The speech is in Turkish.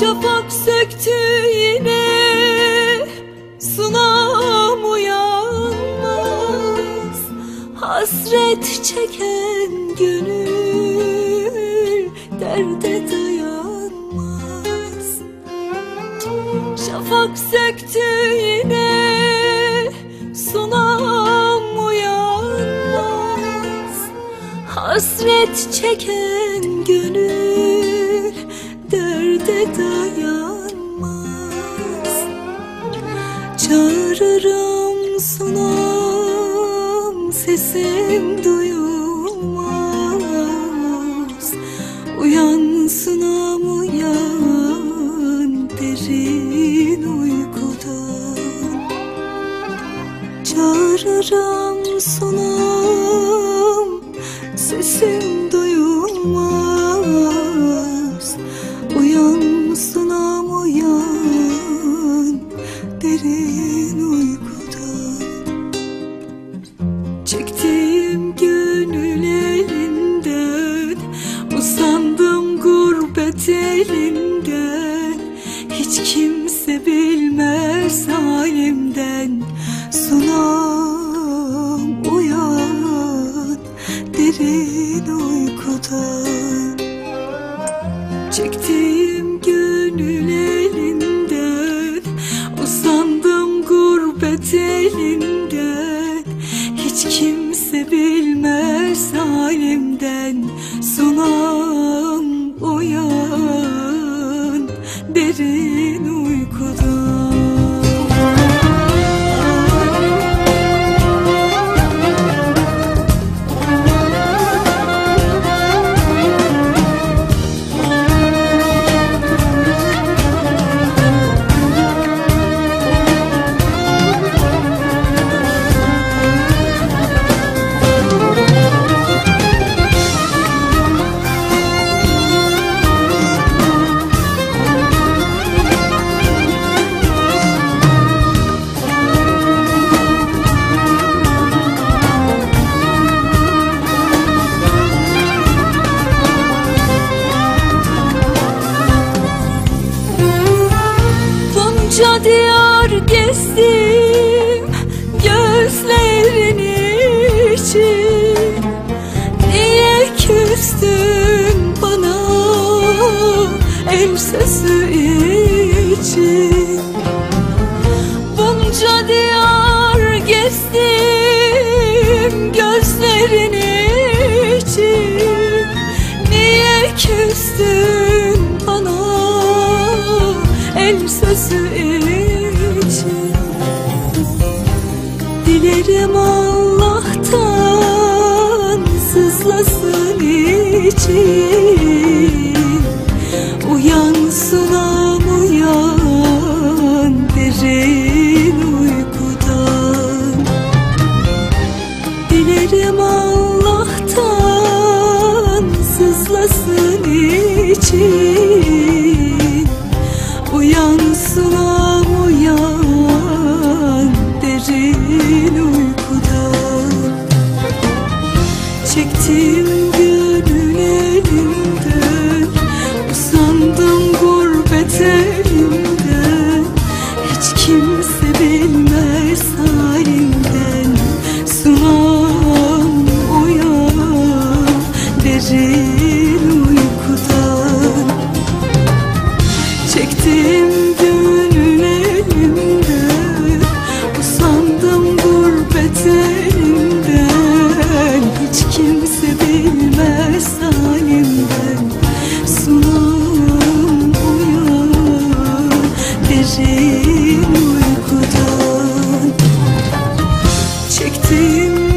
Şafak söktü yine Sunam uyanmaz. Hasret çeken gönül Derde dayanmaz. Şafak söktü yine Sunam uyanmaz. Hasret çeken gönül Sesim duyulmaz. Uyan sunam uyan Derin uykudan. Çağırırım Hiç kimse bilmez halimden. Sunam uyan Derin uykudan. Çektiğim gönül elinden Usandım gurbet elinden. Hiç kimse bilmez halimden. Sunam uyan Derin uykudan el sesi için. Bunca diyar gezdim gözlerin için. Niye küstün bana el sözü için? Dilerim Allah'tan sızlasın için Dilerim You.